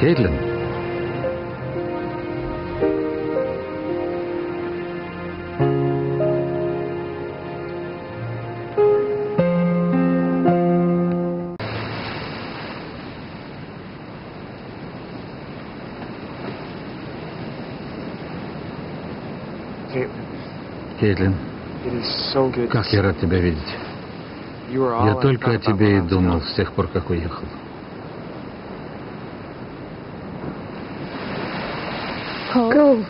Кейтлин? Кейтлин, как я рад тебя видеть. Я только о тебе и думал с тех пор, как уехал. Коул,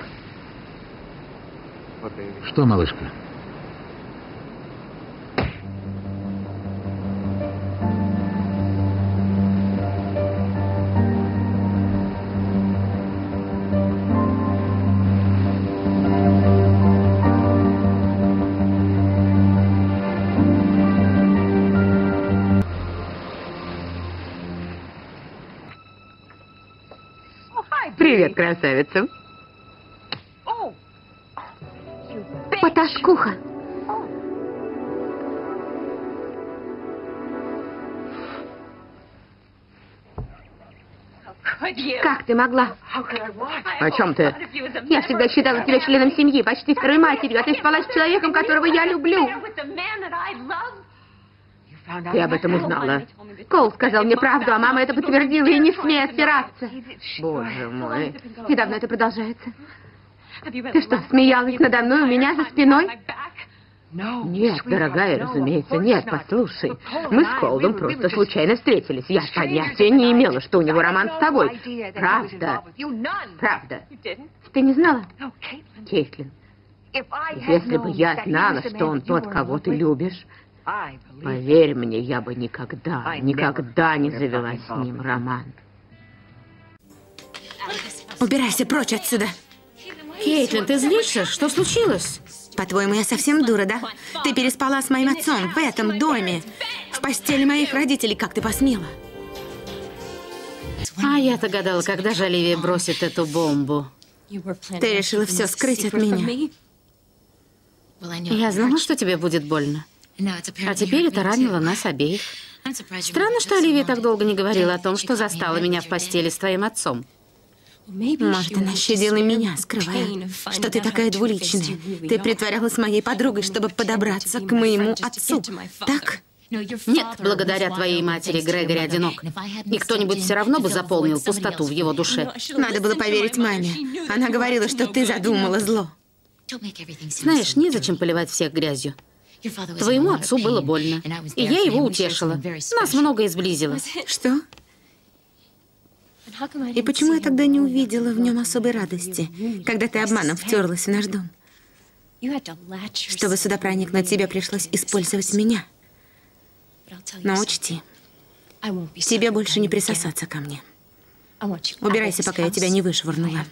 Что, малышка? Привет, красавица. Потаскуха. Как ты могла? О чем ты? Я всегда считала тебя членом семьи, почти второй матерью, а ты спала с человеком, которого я люблю. Ты об этом узнала? Коул сказал мне правду, а мама это подтвердила, и не смей отпираться. Боже мой. И давно это продолжается? Ты что, смеялась надо мной у меня за спиной? Нет, дорогая, разумеется, нет, послушай. Мы с Колдом просто случайно встретились. Я понятия не имела, что у него роман с тобой. Правда. Правда. Ты не знала? Кейтлин, если бы я знала, что он тот, кого ты любишь, поверь мне, я бы никогда, никогда не завела с ним роман. Убирайся прочь отсюда. Кейтлин, ты злишься? Что случилось? По-твоему, я совсем дура, да? Ты переспала с моим отцом в этом доме, в постели моих родителей. Как ты посмела? А я-то гадала, когда же Оливия бросит эту бомбу. Ты решила все скрыть от меня. Я знала, что тебе будет больно. А теперь это ранило нас обеих. Странно, что Оливия так долго не говорила о том, что застала меня в постели с твоим отцом. Может, она щадила меня, скрывая, что ты такая двуличная. Ты притворялась моей подругой, чтобы подобраться к моему отцу. Так? Нет, благодаря твоей матери Грегори одинок. И кто-нибудь все равно бы заполнил пустоту в его душе. Надо было поверить маме. Она говорила, что ты задумала зло. Знаешь, незачем поливать всех грязью. Твоему отцу было больно. И я его утешила. Нас многое сблизило. Что? И почему я тогда не увидела в нем особой радости, когда ты обманом втерлась в наш дом? Чтобы сюда проникнуть, тебе пришлось использовать меня. Но учти, тебе больше не присосаться ко мне. Убирайся, пока я тебя не вышвырнула.